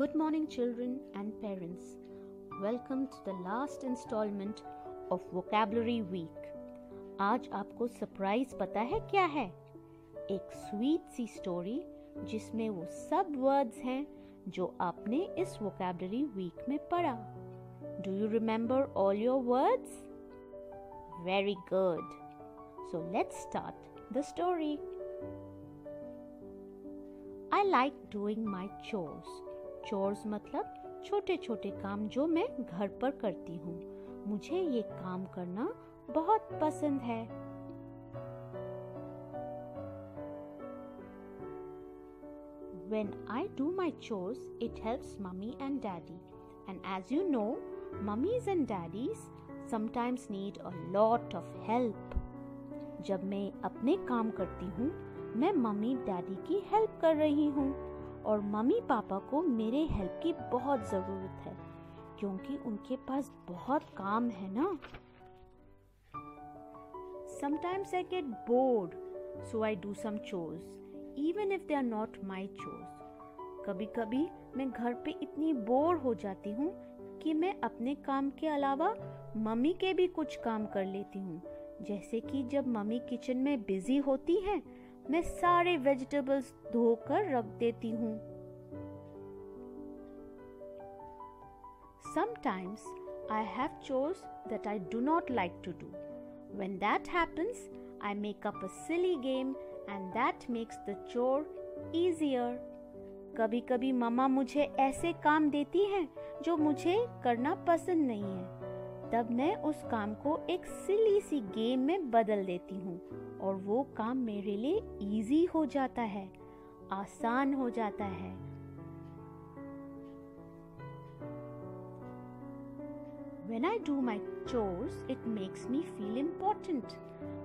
Good morning, children and parents. Welcome to the last installment of Vocabulary Week. आज आपको surprise पता है क्या है? एक स्वीट सी स्टोरी जिसमें वो सब वर्ड्स हैं जो आपने इस वोकेबलरी वीक में पढ़ा। Do you remember all your words very good so let's start the story I like doing my chores chores मतलब छोटे छोटे काम जो मैं घर पर करती हूँ मुझे ये काम करना बहुत पसंद है When I do my chores, it helps mommy and daddy. And as you know, mummies and daddies sometimes need a lot of help. जब मैं अपने काम करती हूँ मैं मम्मी डैडी की हेल्प कर रही हूँ और मम्मी पापा को मेरे हेल्प की बहुत ज़रूरत है क्योंकि उनके पास बहुत काम है ना Sometimes I get bored, so I do some chores, even if they are not my chores. कभी कभी मैं घर पे इतनी बोर हो जाती हूँ कि मैं अपने काम के अलावा मम्मी के भी कुछ काम कर लेती हूँ जैसे कि जब मम्मी किचन में बिज़ी होती है मैं सारे वेजिटेबल्स धोकर रख देती हूँ Sometimes I have chores that I do not like to do. When that happens, I make up a silly game and that makes the chore easier. कभी कभी मम्मा मुझे ऐसे काम देती हैं जो मुझे करना पसंद नहीं है तब मैं उस काम को एक सिली सी गेम में बदल देती हूँ और वो काम मेरे लिए इजी हो जाता है आसान हो जाता है When I do my chores, it makes me feel important.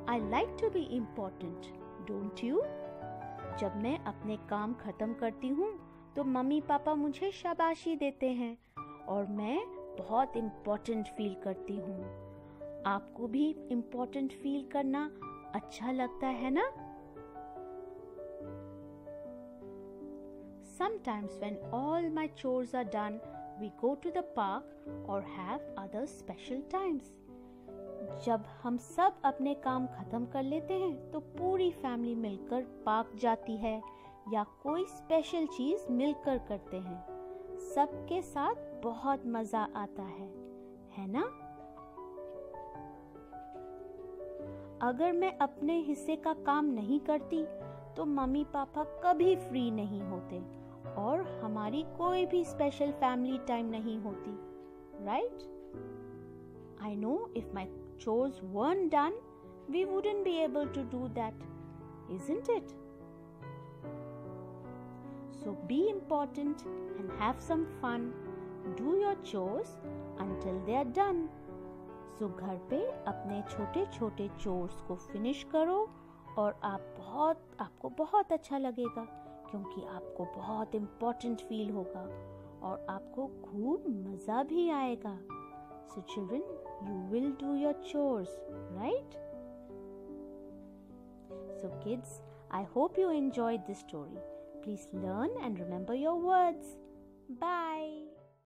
I like to be important, don't you? जब मैं अपने काम खत्म करती हूँ तो मम्मी पापा मुझे शाबाशी देते हैं और मैं बहुत इम्पोर्टेंट फील करती हूँ। आपको भी इम्पोर्टेंट फील करना अच्छा लगता है ना? Sometimes when all my chores are done, we go to the park or have other special times. जब हम सब अपने काम खत्म कर लेते हैं तो पूरी फैमिली मिलकर पार्क जाती है या कोई स्पेशल चीज़ मिलकर करते हैं। सबके साथ बहुत मज़ा आता है है ना अगर मैं अपने हिस्से का काम नहीं करती तो मम्मी पापा कभी फ्री नहीं होते और हमारी कोई भी स्पेशल फैमिली टाइम नहीं होती right I know if my chores weren't done, we wouldn't be able to do that, isn't it? So be important and have some fun. Do your chores until they are done. So घर पे अपने छोटे छोटे chores को finish करो और आप बहुत आपको बहुत अच्छा लगेगा क्योंकि आपको बहुत इम्पोर्टेंट फील होगा और आपको खूब मज़ा भी आएगा So, children, you will do your chores, right? So, kids, I hope you enjoyed this story. Please learn and remember your words. Bye.